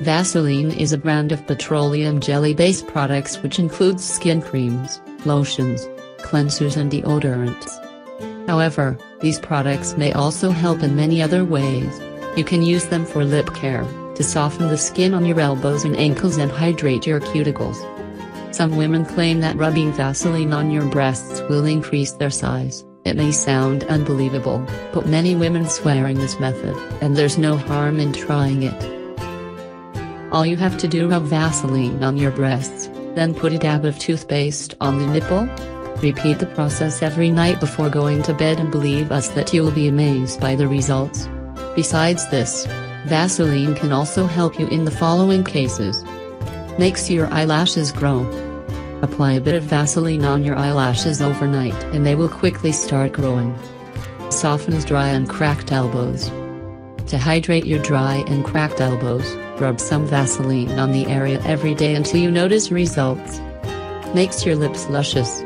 Vaseline is a brand of petroleum jelly-based products which includes skin creams, lotions, cleansers and deodorants. However, these products may also help in many other ways. You can use them for lip care, to soften the skin on your elbows and ankles and hydrate your cuticles. Some women claim that rubbing Vaseline on your breasts will increase their size. It may sound unbelievable, but many women swear in this method, and there's no harm in trying it. All you have to do rub Vaseline on your breasts, then put a dab of toothpaste on the nipple. Repeat the process every night before going to bed and believe us that you will be amazed by the results. Besides this, Vaseline can also help you in the following cases. Makes your eyelashes grow. Apply a bit of Vaseline on your eyelashes overnight and they will quickly start growing. Softens dry and cracked elbows. To hydrate your dry and cracked elbows, rub some Vaseline on the area every day until you notice results. Makes your lips luscious.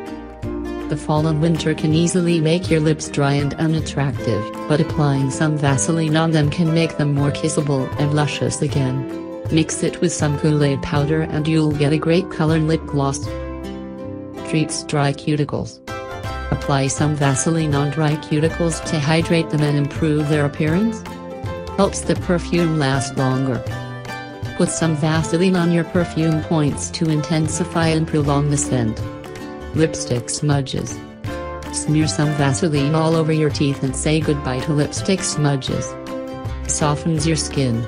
The fall and winter can easily make your lips dry and unattractive, but applying some Vaseline on them can make them more kissable and luscious again. Mix it with some Kool-Aid powder and you'll get a great color lip gloss. Treats dry cuticles. Apply some Vaseline on dry cuticles to hydrate them and improve their appearance helps the perfume last longer. Put some Vaseline on your perfume points to intensify and prolong the scent. Lipstick smudges. Smear some Vaseline all over your teeth and say goodbye to lipstick smudges. Softens your skin.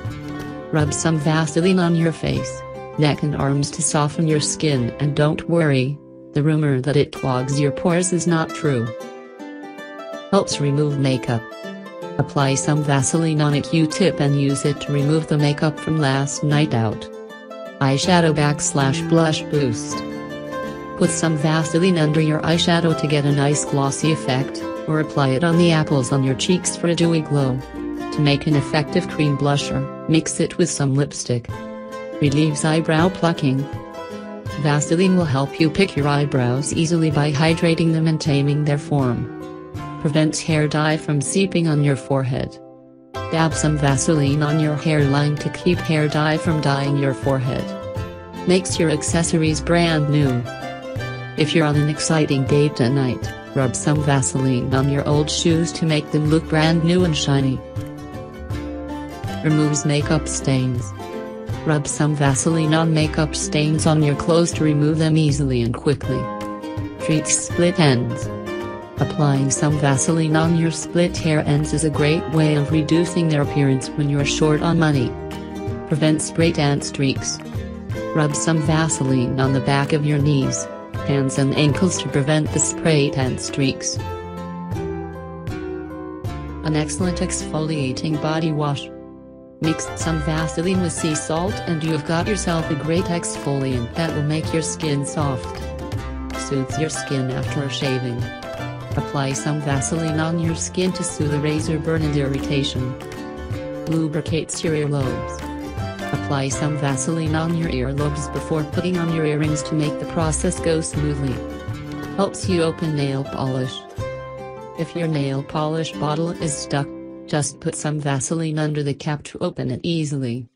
Rub some Vaseline on your face, neck and arms to soften your skin and don't worry, the rumor that it clogs your pores is not true. Helps remove makeup. Apply some Vaseline on a Q-tip and use it to remove the makeup from last night out. Eyeshadow backslash blush boost. Put some Vaseline under your eyeshadow to get a nice glossy effect, or apply it on the apples on your cheeks for a dewy glow. To make an effective cream blusher, mix it with some lipstick. Relieves eyebrow plucking. Vaseline will help you pick your eyebrows easily by hydrating them and taming their form prevents hair dye from seeping on your forehead. Dab some Vaseline on your hairline to keep hair dye from dyeing your forehead. Makes your accessories brand new. If you're on an exciting date tonight, rub some Vaseline on your old shoes to make them look brand new and shiny. Removes makeup stains. Rub some Vaseline on makeup stains on your clothes to remove them easily and quickly. Treats split ends. Applying some Vaseline on your split hair ends is a great way of reducing their appearance when you're short on money. Prevent spray tan streaks. Rub some Vaseline on the back of your knees, hands and ankles to prevent the spray tan streaks. An excellent exfoliating body wash. Mix some Vaseline with sea salt and you've got yourself a great exfoliant that will make your skin soft. Soothes your skin after shaving. Apply some Vaseline on your skin to soothe the razor burn and irritation. Lubricates your earlobes. Apply some Vaseline on your earlobes before putting on your earrings to make the process go smoothly. Helps you open nail polish. If your nail polish bottle is stuck, just put some Vaseline under the cap to open it easily.